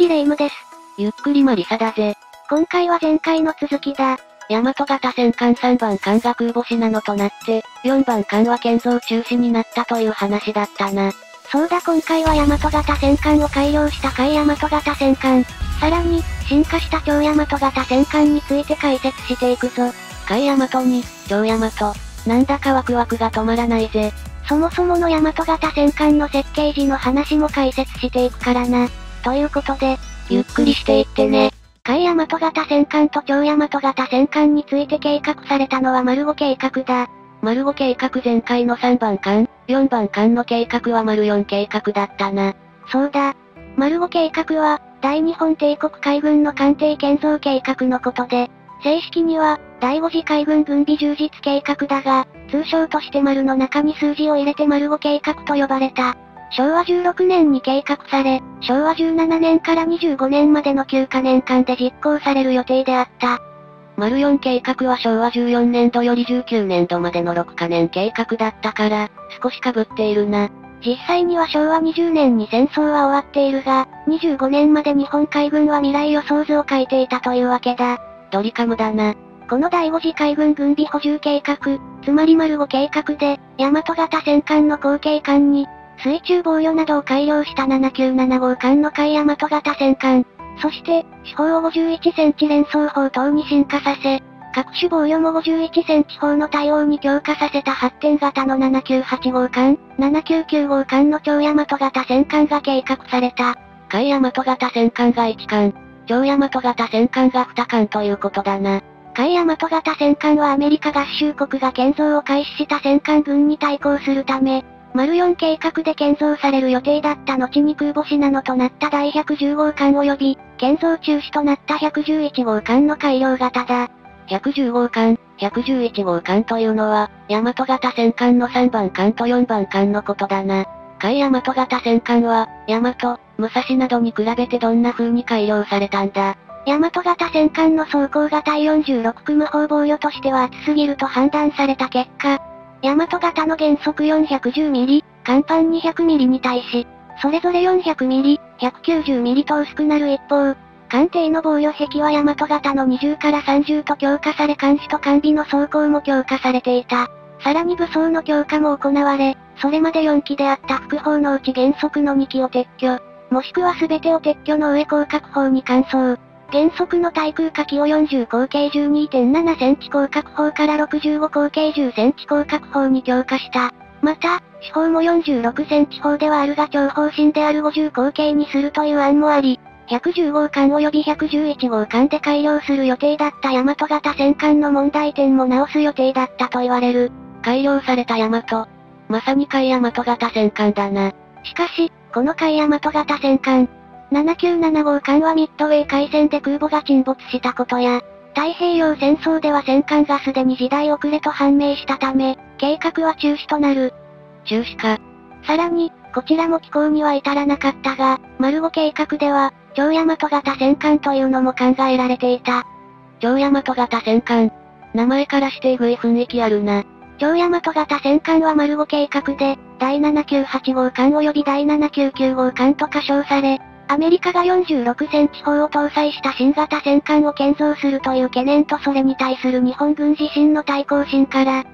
りレ夢ムです。ゆっくりマリサだぜ。今回は前回の続きだ。大和型戦艦3番艦が空母なのとなって、4番艦は建造中止になったという話だったな。そうだ今回は大和型戦艦を改良した海大和型戦艦。さらに、進化した超大和型戦艦について解説していくぞ。海大和に、超大和。なんだかワクワクが止まらないぜ。そもそもの大和型戦艦の設計時の話も解説していくからな。ということで、ゆっくりしていってね。海大和型戦艦と超大和型戦艦について計画されたのは丸5計画だ。丸5計画前回の3番艦、4番艦の計画は丸4計画だったな。そうだ。丸5計画は、大日本帝国海軍の艦艇建造計画のことで、正式には、第5次海軍軍備充実計画だが、通称として丸の中に数字を入れて丸5計画と呼ばれた。昭和16年に計画され、昭和17年から25年までの9カ年間で実行される予定であった。丸4計画は昭和14年度より19年度までの6カ年計画だったから、少し被っているな。実際には昭和20年に戦争は終わっているが、25年まで日本海軍は未来予想図を書いていたというわけだ。ドリカムだな。この第5次海軍軍備補充計画、つまり丸5計画で、大和型戦艦の後継艦に、水中防御などを改良した797号艦の海大和型戦艦、そして、四方を51センチ連装砲等に進化させ、各種防御も51センチ砲の対応に強化させた発展型の798号艦、799号艦の超大和型戦艦が計画された。海大和型戦艦が1艦、超大和型戦艦が2艦ということだな。海大和型戦艦はアメリカ合衆国が建造を開始した戦艦軍に対抗するため、丸4計画で建造される予定だった後に空母シナノとなった第110号艦及び、建造中止となった111号艦の改良型だ。110号艦、111号艦というのは、大和型戦艦の3番艦と4番艦のことだな。海大和型戦艦は、大和、武蔵などに比べてどんな風に改良されたんだ。大和型戦艦の装甲が対46組無砲防御としては厚すぎると判断された結果、大和型の原則 410mm、甲板 200mm に対し、それぞれ 400mm、190mm と薄くなる一方、艦艇の防御壁は大和型の20から30と強化され監視と完備の装甲も強化されていた。さらに武装の強化も行われ、それまで4機であった副砲のうち原則の2機を撤去、もしくは全てを撤去の上広角砲に換装。原則の対空火器を40口径12.7センチ広角砲から65口径10センチ広角砲に強化した。また、四方も46センチ砲ではあるが超方針である50口径にするという案もあり、110号艦及び111号艦で改良する予定だった大和型戦艦の問題点も直す予定だったと言われる。改良された大和。まさに海大和型戦艦だな。しかし、この海大和型戦艦、797号艦はミッドウェー海戦で空母が沈没したことや、太平洋戦争では戦艦がすでに時代遅れと判明したため、計画は中止となる。中止か。さらに、こちらも寄港には至らなかったが、丸5計画では、超大和型戦艦というのも考えられていた。超大和型戦艦。名前からしてえぐい雰囲気あるな。超大和型戦艦は丸5計画で、第798号艦及び第799号艦と仮称され、アメリカが46センチ砲を搭載した新型戦艦を建造するという懸念とそれに対する日本軍自身の対抗心から、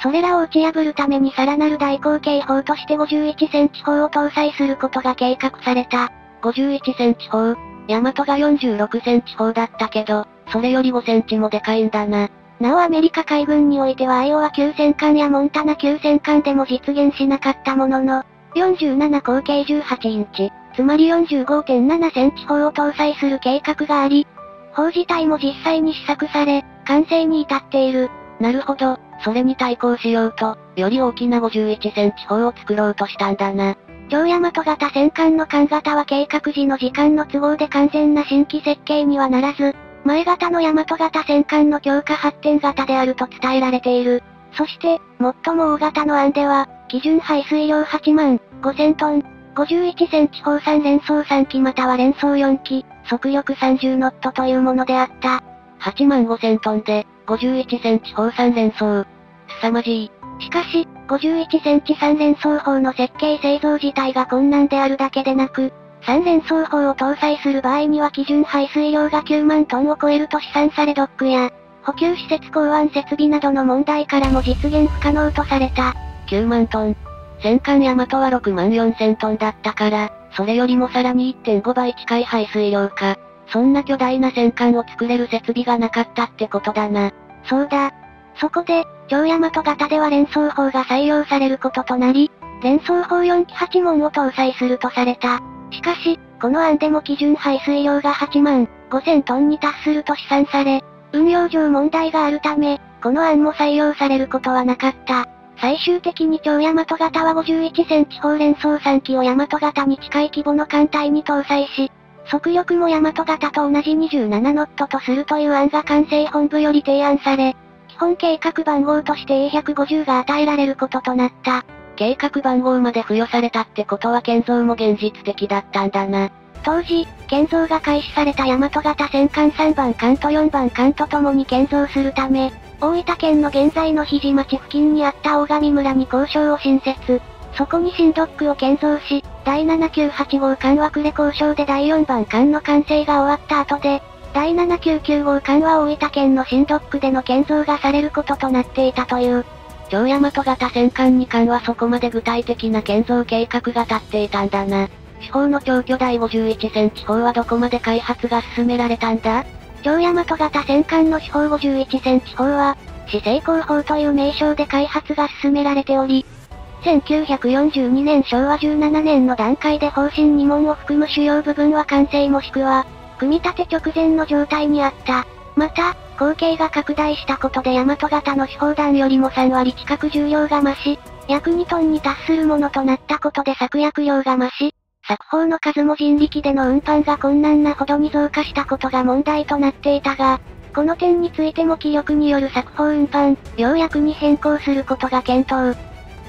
それらを打ち破るためにさらなる大口径砲として51センチ砲を搭載することが計画された。51センチ砲。大和が46センチ砲だったけど、それより5センチもでかいんだな。なおアメリカ海軍においてはアイオワ級戦艦やモンタナ級戦艦でも実現しなかったものの、47口径18インチ、つまり45.7センチ砲を搭載する計画があり、砲自体も実際に試作され、完成に至っている。なるほど、それに対抗しようと、より大きな51センチ砲を作ろうとしたんだな。超大和型戦艦の艦型は計画時の時間の都合で完全な新規設計にはならず、前型の大和型戦艦の強化発展型であると伝えられている。そして、最も大型の案では、基準排水量8万5000トン、51センチ砲3連装3機または連装4機、速力30ノットというものであった。8万5000トンで、51センチ砲3連装。凄まじい。しかし、51センチ3連装砲の設計製造自体が困難であるだけでなく、3連装砲を搭載する場合には基準排水量が9万トンを超えると試算されドックや、補給施設港湾設備などの問題からも実現不可能とされた。9万トン。戦艦ヤマトは6万4千トンだったから、それよりもさらに1.5倍近い排水量か。そんな巨大な戦艦を作れる設備がなかったってことだな。そうだ。そこで、超ヤマト型では連装砲が採用されることとなり、連装砲4機8門を搭載するとされた。しかし、この案でも基準排水量が8万5000トンに達すると試算され、運用上問題があるため、この案も採用されることはなかった。最終的に超大和型は51センチ砲連装3機を大和型に近い規模の艦隊に搭載し、速力も大和型と同じ27ノットとするという案が管制本部より提案され、基本計画番号として A150 が与えられることとなった。計画番号まで付与されたってことは建造も現実的だったんだな。当時、建造が開始された大和型戦艦3番艦と4番艦と共に建造するため、大分県の現在の肘町付近にあった大神村に交渉を新設。そこに新ドックを建造し、第798号艦は呉交渉で第4番艦の完成が終わった後で、第799号艦は大分県の新ドックでの建造がされることとなっていたという。超大和型戦艦2艦はそこまで具体的な建造計画が立っていたんだな。四方の超巨大51センチ砲はどこまで開発が進められたんだ？超大和型戦艦の四方51センチ砲は、市成功砲という名称で開発が進められており、1942年昭和17年の段階で方針2門を含む主要部分は完成もしくは、組み立て直前の状態にあった。また、口径が拡大したことで大和型の手砲弾よりも3割近く重量が増し、約2トンに達するものとなったことで作薬量が増し、作砲の数も人力での運搬が困難なほどに増加したことが問題となっていたが、この点についても気力による作砲運搬、要約に変更することが検討。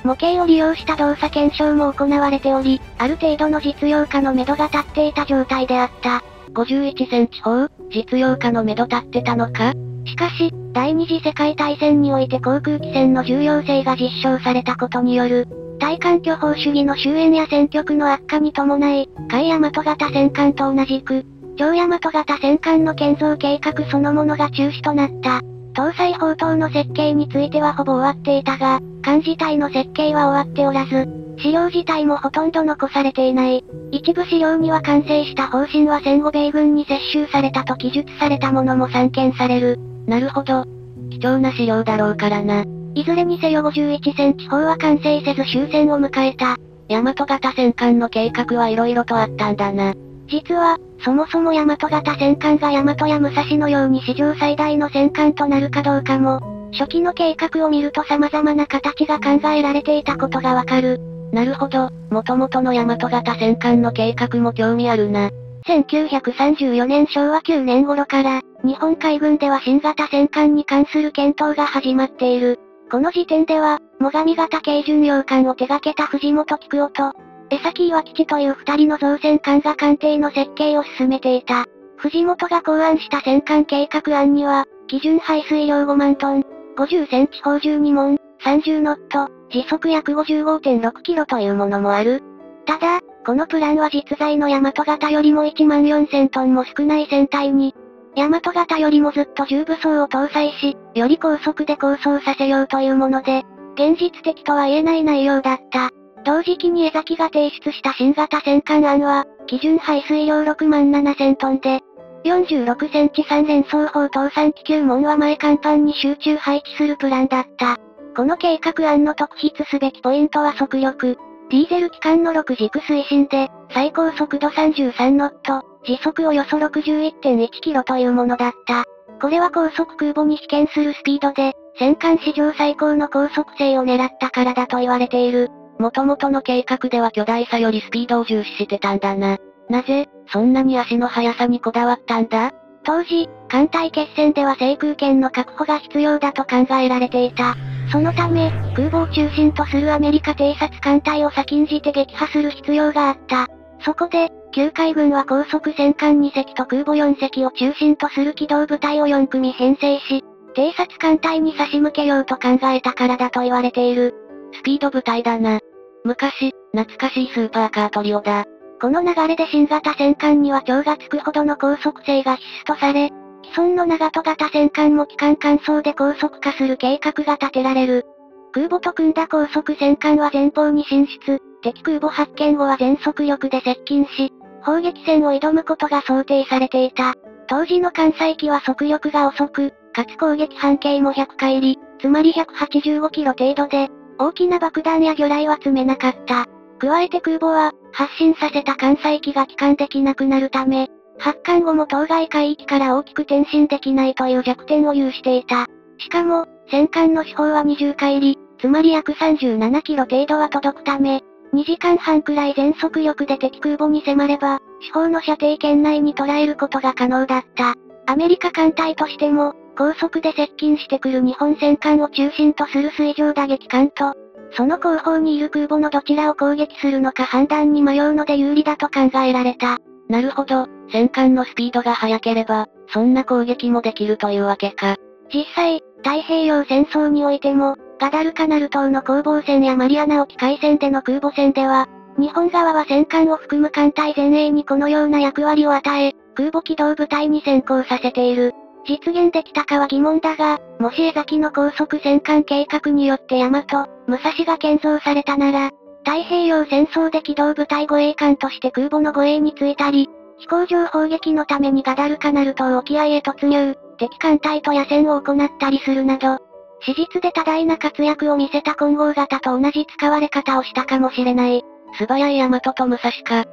模型を利用した動作検証も行われており、ある程度の実用化の目処が立っていた状態であった。51センチ砲、実用化の目処立ってたのか？しかし、第二次世界大戦において航空機戦の重要性が実証されたことによる、対艦巨砲主義の終焉や戦局の悪化に伴い、海大和型戦艦と同じく、超大和型戦艦の建造計画そのものが中止となった。搭載砲塔の設計についてはほぼ終わっていたが、艦自体の設計は終わっておらず、資料自体もほとんど残されていない。一部資料には完成した方針は戦後米軍に接収されたと記述されたものも散見される。なるほど。貴重な資料だろうからな。いずれにせよ51センチ砲は完成せず終戦を迎えた。大和型戦艦の計画は色々とあったんだな。実は、そもそも大和型戦艦が大和や武蔵のように史上最大の戦艦となるかどうかも、初期の計画を見ると様々な形が考えられていたことがわかる。なるほど、元々の大和型戦艦の計画も興味あるな。1934年昭和9年頃から、日本海軍では新型戦艦に関する検討が始まっている。この時点では、最上型軽巡洋艦を手掛けた藤本菊夫と、江崎岩吉という二人の造船艦が艦艇の設計を進めていた。藤本が考案した戦艦計画案には、基準排水量5万トン、50センチ砲12門、30ノット、時速約55.6キロというものもある。ただ、このプランは実在の大和型よりも1万4000トンも少ない船体に、大和型よりもずっと重武装を搭載し、より高速で構想させようというもので、現実的とは言えない内容だった。同時期に江崎が提出した新型戦艦案は、基準排水量6万7000トンで、46センチ3連装砲搭載機9門は前甲板に集中配置するプランだった。この計画案の特筆すべきポイントは速力。ディーゼル機関の6軸推進で、最高速度33ノット、時速およそ61.1キロというものだった。これは高速空母に被験するスピードで、戦艦史上最高の高速性を狙ったからだと言われている。元々の計画では巨大さよりスピードを重視してたんだな。なぜ、そんなに足の速さにこだわったんだ？当時、艦隊決戦では制空権の確保が必要だと考えられていた。そのため、空母を中心とするアメリカ偵察艦隊を先んじて撃破する必要があった。そこで、旧海軍は高速戦艦2隻と空母4隻を中心とする機動部隊を4組編成し、偵察艦隊に差し向けようと考えたからだと言われている。スピード部隊だな。昔、懐かしいスーパーカートリオだ。この流れで新型戦艦には超がつくほどの高速性が必須とされ、既存の長戸型戦艦も機関乾燥で高速化する計画が立てられる。空母と組んだ高速戦艦は前方に進出、敵空母発見後は全速力で接近し、砲撃戦を挑むことが想定されていた。当時の艦載機は速力が遅く、かつ攻撃半径も100回り、つまり185キロ程度で、大きな爆弾や魚雷は積めなかった。加えて空母は、発進させた艦載機が帰還できなくなるため、発艦後も当該海域から大きく転進できないという弱点を有していた。しかも、戦艦の四方は20回り、つまり約37キロ程度は届くため、2時間半くらい全速力で敵空母に迫れば、四方の射程圏内に捉えることが可能だった。アメリカ艦隊としても、高速で接近してくる日本戦艦を中心とする水上打撃艦と、その後方にいる空母のどちらを攻撃するのか判断に迷うので有利だと考えられた。なるほど、戦艦のスピードが速ければ、そんな攻撃もできるというわけか。実際、太平洋戦争においても、ガダルカナル島の攻防戦やマリアナ沖海戦での空母戦では、日本側は戦艦を含む艦隊前衛にこのような役割を与え、空母機動部隊に先行させている。実現できたかは疑問だが、もし江崎の高速戦艦計画によって大和、武蔵が建造されたなら、太平洋戦争で機動部隊護衛艦として空母の護衛についたり、飛行場砲撃のためにガダルカナル島沖合へ突入、敵艦隊と野戦を行ったりするなど、史実で多大な活躍を見せた混合型と同じ使われ方をしたかもしれない。素早い大和と武蔵か。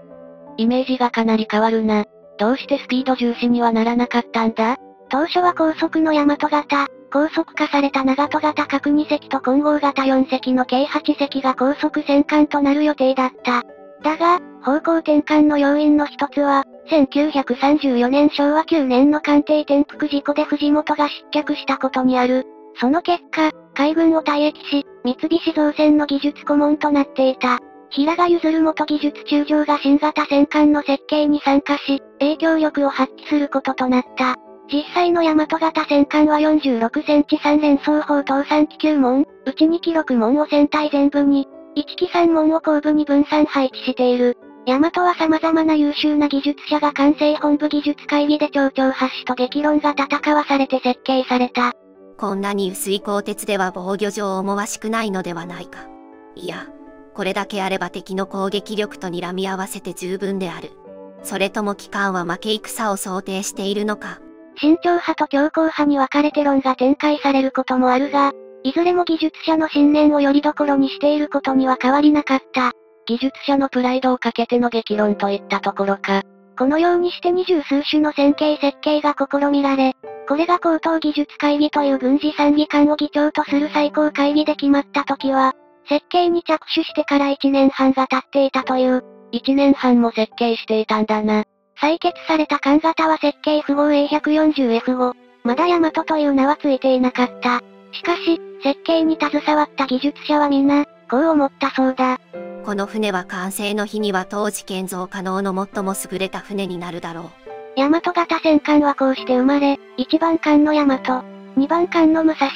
イメージがかなり変わるな。どうしてスピード重視にはならなかったんだ？当初は高速の大和型、高速化された長戸型各2隻と混合型4隻の計8隻が高速戦艦となる予定だった。だが、方向転換の要因の一つは、1934年昭和9年の艦艇転覆事故で藤本が失脚したことにある。その結果、海軍を退役し、三菱造船の技術顧問となっていた。平賀譲元技術中将が新型戦艦の設計に参加し、影響力を発揮することとなった。実際の大和型戦艦は46センチ3連装砲搭3機9門、内2機6門を船体全部に、1機3門を後部に分散配置している。大和は様々な優秀な技術者が完成本部技術会議で町長発しと激論が戦わされて設計された。こんなに薄い鋼鉄では防御上思わしくないのではないか。いや、これだけあれば敵の攻撃力と睨み合わせて十分である。それとも機関は負け戦を想定しているのか。慎重派と強硬派に分かれて論が展開されることもあるが、いずれも技術者の信念をよりどころにしていることには変わりなかった。技術者のプライドをかけての激論といったところか。このようにして二十数種の線形設計が試みられ、これが高等技術会議という軍事参議官を議長とする最高会議で決まった時は、設計に着手してから1年半が経っていたという。1年半も設計していたんだな。採決された艦型は設計符号 A140F5。まだ大和という名はついていなかった。しかし、設計に携わった技術者はみんな、こう思ったそうだ。この船は完成の日には当時建造可能の最も優れた船になるだろう。大和型戦艦はこうして生まれ、1番艦の大和、2番艦の武蔵、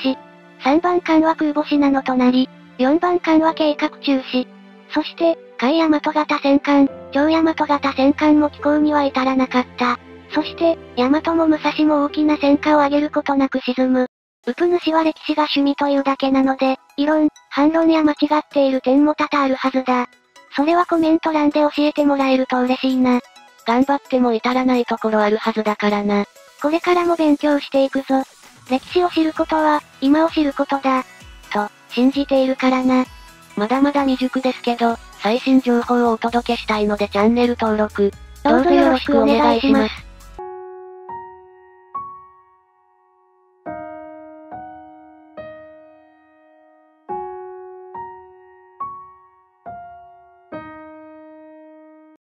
3番艦は空母信濃となり、4番艦は計画中止。そして、海大和型戦艦、超大和型戦艦も寄港には至らなかった。そして、大和も武蔵も大きな戦果を上げることなく沈む。ウプ主は歴史が趣味というだけなので、異論、反論や間違っている点も多々あるはずだ。それはコメント欄で教えてもらえると嬉しいな。頑張っても至らないところあるはずだからな。これからも勉強していくぞ。歴史を知ることは、今を知ることだ。と、信じているからな。まだまだ未熟ですけど、最新情報をお届けしたいのでチャンネル登録、どうぞよろしくお願いします。